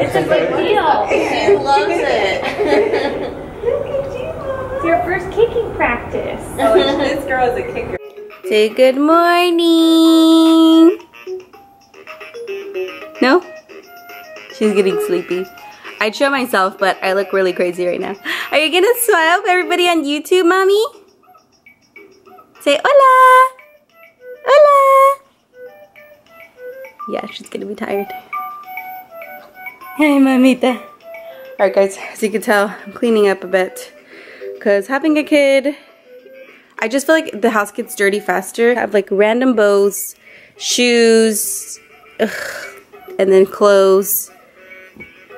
It's a big deal. She loves it. Look at you, mama. It's your first kicking practice. oh, this girl is a kicker. Say good morning. No? She's getting sleepy. I'd show myself, but I look really crazy right now. Are you gonna smile for everybody on YouTube, mommy? Say hola. Hola. Yeah, she's gonna be tired. Hey, mamita. Alright guys, as you can tell, I'm cleaning up a bit. Because having a kid, I just feel like the house gets dirty faster. I have like random bows, shoes, ugh, and then clothes.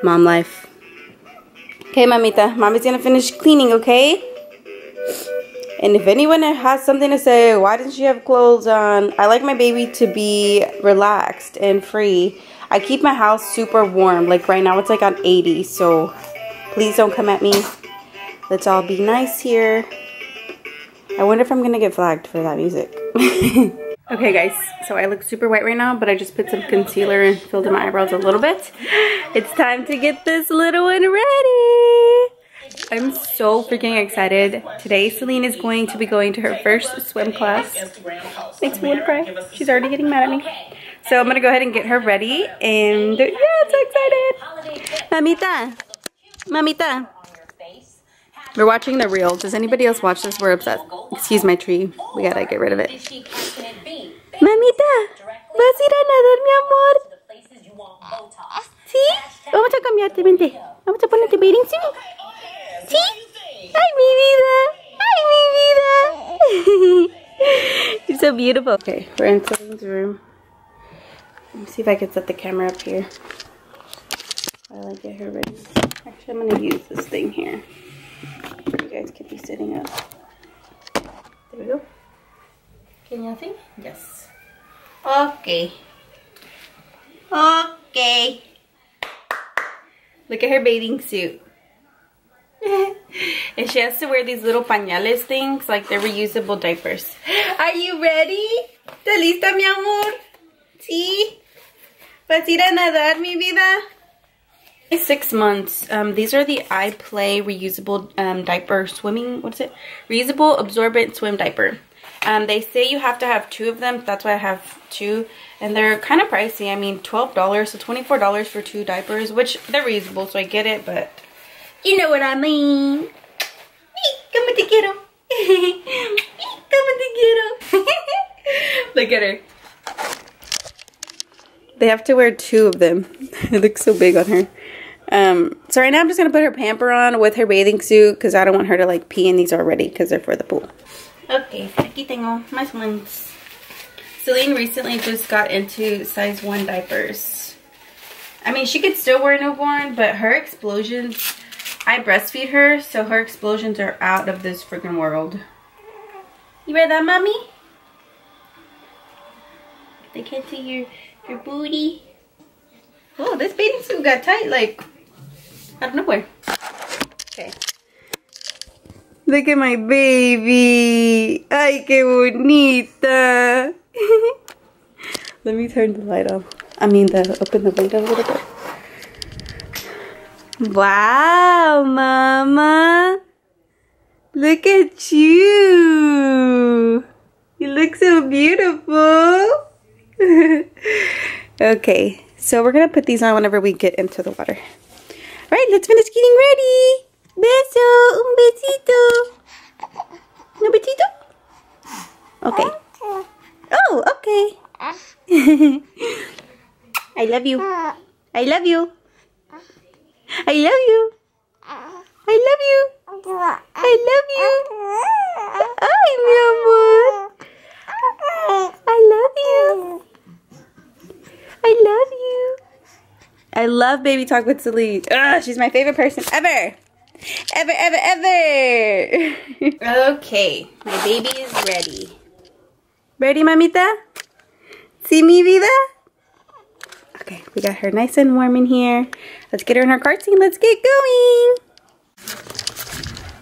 Mom life. Okay, mamita. Mommy's gonna finish cleaning, okay? And if anyone has something to say, why didn't she have clothes on? I like my baby to be relaxed and free. I keep my house super warm. Like right now it's like on 80, so please don't come at me. Let's all be nice here. I wonder if I'm gonna get flagged for that music. okay guys, so I look super white right now, but I just put some concealer and filled in my eyebrows a little bit. It's time to get this little one ready. I'm so freaking excited. Today, Celine is going to be going to her first swim class. Makes me want to cry. She's already getting mad at me. So I'm gonna go ahead and get her ready and yeah, so excited. Mamita, Mamita. We're watching the reel. Does anybody else watch this? We're obsessed. Excuse my tree. We gotta get rid of it. Mamita, ¿vas ir a nadar, mi amor? ¿Sí? Vamos a cambiarte, vente. Vamos a ponerte bathing suit. ¿Sí? ¡Ay, mi vida! ¡Ay, mi vida! You're so beautiful. Okay, we're in Celine's room. Let me see if I can set the camera up here while I get her ready. Actually, I'm gonna use this thing here. You guys can be sitting up. There we go. Can y'all see? Yes. Okay. Okay. Look at her bathing suit. and she has to wear these little pañales things, like they're reusable diapers. Are you ready? ¿Estás lista, mi amor? ¿Sí? ¿Vas a ir a nadar, mi vida? Six months. Um, these are the iPlay reusable um, diaper swimming, what is it? Reusable absorbent swim diaper. Um, they say you have to have two of them. That's why I have two. And they're kind of pricey. I mean, $12, so $24 for two diapers, which they're reusable, so I get it, but you know what I mean. Come te quiero. Come te quiero. Look at her. They have to wear two of them. it looks so big on her. Um, so right now I'm just going to put her pamper on with her bathing suit because I don't want her to like pee in these already because they're for the pool. Okay, aquí tengo más ones. Celine recently just got into size 1 diapers. I mean, she could still wear newborn, but her explosions, I breastfeed her, so her explosions are out of this freaking world. You read that, mommy? They can't see your, your booty. Oh, this bathing suit got tight, like, out of nowhere. Okay. Look at my baby. Ay, qué bonita. Let me turn the light off. I mean, the open the window a little bit. Wow, mama. Look at you. You look so beautiful. okay, so we're going to put these on whenever we get into the water. All right, let's finish getting ready. Beso, un besito. ¿Un besito? Okay. Oh, okay. I love you. I love you. I love you. I love you. I love you. Ay, mi amor. I love you. I love you. I love baby talk with Celine. Ugh, she's my favorite person ever. Ever, ever, ever. okay, my baby is ready. Ready, mamita? See me, vida? Okay, we got her nice and warm in here. Let's get her in her cart seat. Let's get going.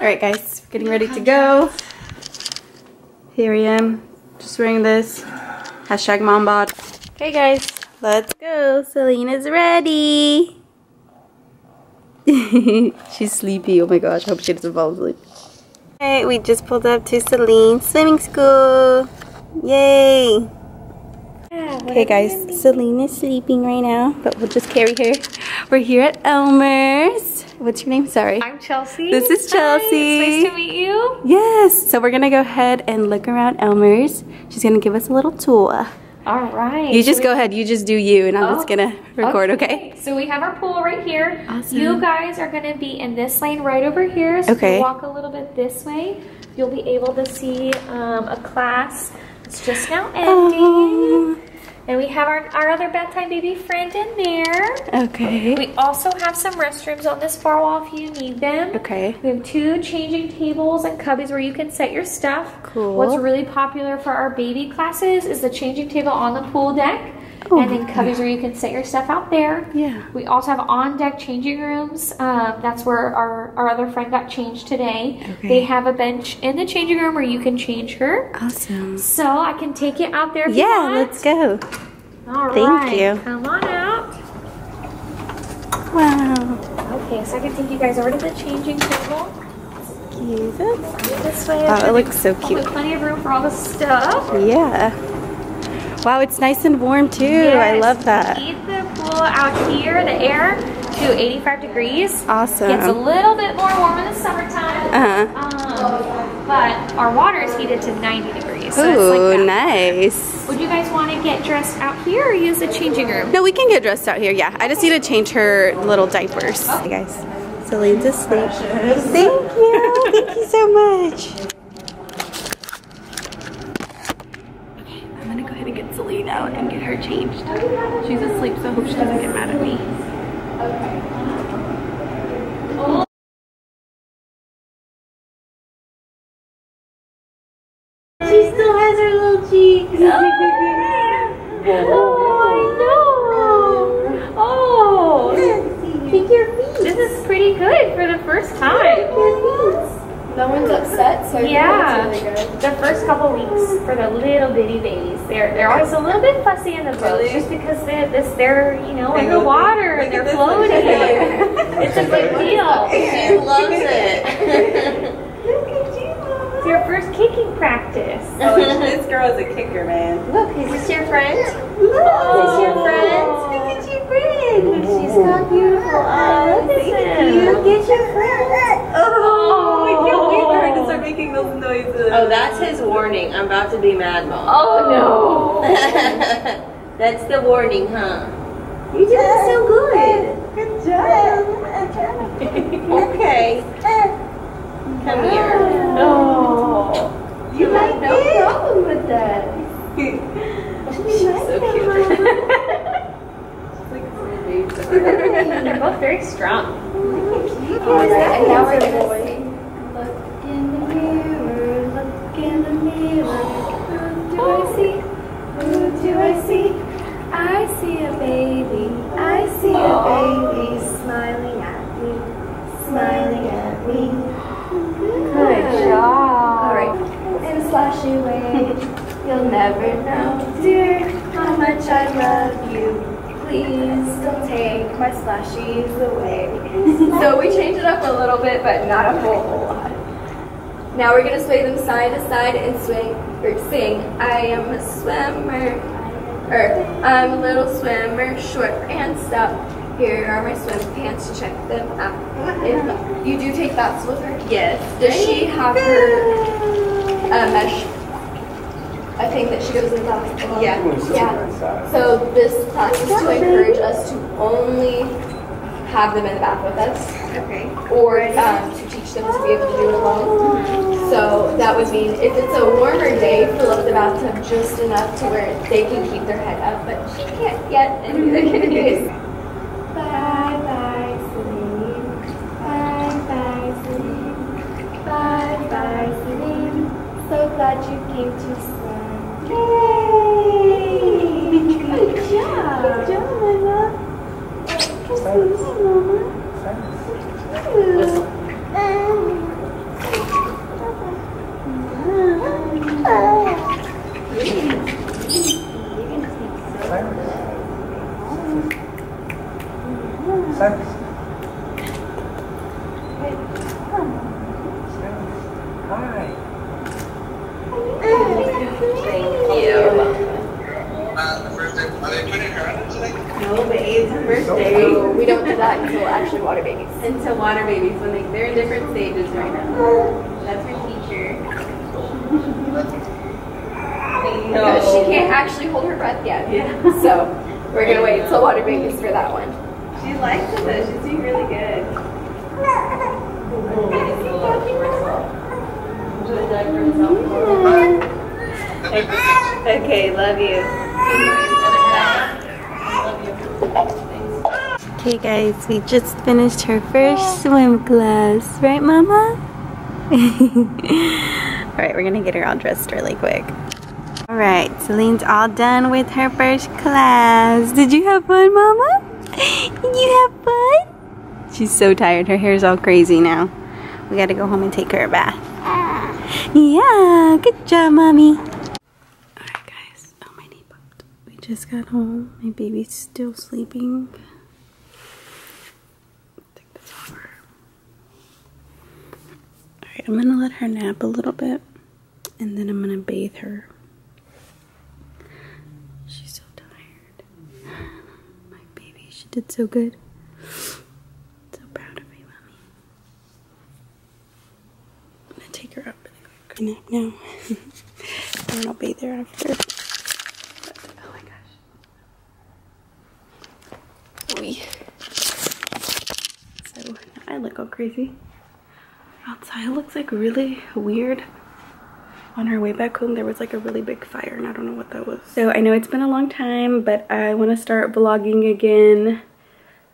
All right, guys, getting ready to go. Here I am, just wearing this. Hashtag mom bod. Okay, guys, let's go. Selena's ready. She's sleepy. Oh my gosh, I hope she doesn't fall asleep. Alright, we just pulled up to Celine swimming school. Yay! Okay guys, Celine is sleeping right now, but we'll just carry her. We're here at Emler's. What's your name? Sorry. I'm Chelsea. This is Hi, Chelsea. it's nice to meet you. Yes, so we're gonna go ahead and look around Emler's. She's gonna give us a little tour. All right. You just go ahead, you just do you, and I'm Oh, just gonna record, okay? So we have our pool right here. Awesome. You guys are gonna be in this lane right over here. So if Okay. you walk a little bit this way, you'll be able to see um, a class. It's just now ending. Oh, And we have our, our other bedtime baby friend in there. okay. We also have some restrooms on this far wall if you need them. Okay. We have two changing tables and cubbies where you can set your stuff. Cool. What's really popular for our baby classes is the changing table on the pool deck. Oh, and then cubbies where you can set your stuff out there. Yeah. We also have on deck changing rooms. Um, that's where our, our other friend got changed today. Okay. They have a bench in the changing room where you can change her. Awesome. So I can take it out there Yeah, let's go. All Thank right. you. Come on out. Wow. Okay, so I can take you guys over to the changing table. Jesus. This way. Wow, it looks so cute. plenty of room for all the stuff. Yeah. Wow, it's nice and warm too. I love that. Keep the pool out here, the air, to 85 degrees. Awesome. Gets a little bit more warm in the summertime. Uh-huh. Um, but our water is heated to 90 degrees. So it's Ooh, like nice. Would you guys want to get dressed out here or use the changing room? No, we can get dressed out here. Yeah, I just need to change her little diapers. Hey guys, Celine's asleep. Thank you. Thank you so much. Okay, I'm gonna and get Celine out and get her changed. She's asleep, so I hope she doesn't get mad at me. She still has her little cheeks. Oh, I know. Oh, Pick your feet. this is pretty good for the first time. No upset, so Yeah. it's really good. The first couple weeks for the little bitty babies, they're they're always a little bit fussy in the boat, Really? just because they're this they're you know They in the water and they're floating. one. it's a big deal. She loves it. It's your first kicking practice. oh, this girl is a kicker, man. Look, is this your friend? Look, Oh. is your friend? Look at your friend. She's got beautiful eyes. Look at you. Get your friend. Oh. I can't wait for her to start making those noises. Oh, that's his warning. I'm about to be mad, mom. Oh no. That's the warning, huh? You're doing so good. Good job. okay. Come here. Oh. You like no problem with that. She's so cute. They're both very strong. And now we're gonna sing. Who do I see? Who do I see? I see a baby. I see a baby smiling at me, smiling at me. Good job. All right. In a slashy way, you'll never know, dear, how much I love you. Please don't take my slashies away. so we changed it up a little bit, but not a whole, whole lot. Now we're gonna sway them side to side and swing or sing. I am a swimmer, or I'm a little swimmer, short pants up. Here are my swim pants. Check them out. If you do take that with her, yes. Does she have her uh, mesh? A thing that she goes in that? Yeah. Yeah. So this class is to encourage us to only have them in the bath with us. Okay. Or um, to teach them to be able to do it alone. Would mean if it's a warmer day, fill up the bathtub just enough to where they can keep their head up, but she can't yet, and neither can you. Bye bye, Celine. Bye bye, Celine. Bye bye, Celine. So glad you came to swim. Yay! Good job. Good job, Mama. Job, Mama. Hi. Thank you. Uh, the first day, are they putting her under today? No, but it's her birthday. So we don't do that until actually water babies. Until water babies when they, they're in different stages right now. That's her teacher. Because she can't actually hold her breath yet. Yeah. So we're gonna wait until water babies for that one. She likes it though. She's doing really good. Okay, love you. Okay guys, we just finished her first swim class. Right mama? Alright, we're gonna get her all dressed really quick. Alright, Celine's all done with her first class. Did you have fun mama? Did you have fun? She's so tired. Her hair's all crazy now. We gotta go home and take her a bath. Yeah, good job mommy. Alright guys, oh my knee popped. We just got home. My baby's still sleeping. Take this off her. Alright, I'm gonna let her nap a little bit and then I'm gonna bathe her. She's so tired. My baby, she did so good. So proud of you, mommy. I'm gonna take her up really quick. Nap now. and I'll bathe her after. But, oh my gosh. Oy. So I look all crazy. Outside looks like really weird. On our way back home, there was like a really big fire and I don't know what that was. So I know it's been a long time, but I want to start vlogging again,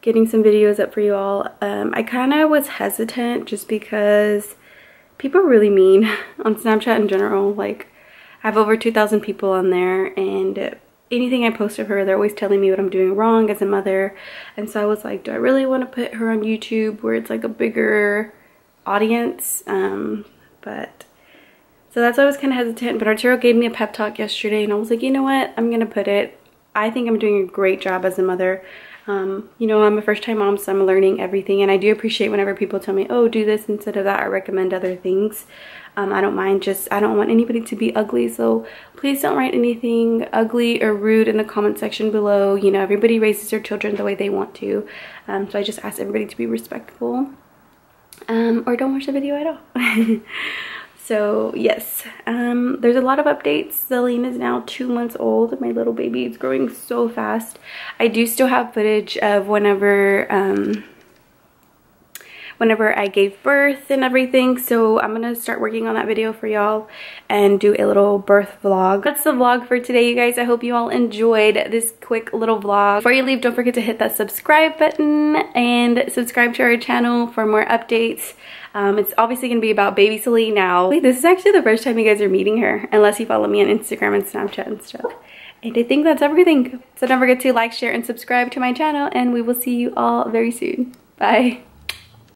getting some videos up for you all. Um, I kind of was hesitant just because people are really mean on Snapchat in general. Like, I have over 2,000 people on there and anything I post of her, they're always telling me what I'm doing wrong as a mother. And so I was like, do I really want to put her on YouTube where it's like a bigger audience? Um, but so that's why I was kind of hesitant. But Arturo gave me a pep talk yesterday and I was like, you know what? I'm going to put it. I think I'm doing a great job as a mother. Um, you know, I'm a first time mom, so I'm learning everything. And I do appreciate whenever people tell me, oh, do this instead of that, or recommend other things. Um, I don't mind just, I don't want anybody to be ugly. So please don't write anything ugly or rude in the comment section below. You know, everybody raises their children the way they want to. Um, so I just ask everybody to be respectful. Um, or don't watch the video at all. So yes, um, there's a lot of updates. Celine is now two months old. My little baby is growing so fast. I do still have footage of whenever, um, whenever I gave birth and everything. So I'm gonna start working on that video for y'all and do a little birth vlog. That's the vlog for today, you guys. I hope you all enjoyed this quick little vlog. Before you leave, don't forget to hit that subscribe button and subscribe to our channel for more updates. Um, it's obviously going to be about baby Celine now. Wait, this is actually the first time you guys are meeting her, unless you follow me on Instagram and Snapchat and stuff. And I think that's everything. So don't forget to like, share, and subscribe to my channel, and we will see you all very soon. Bye.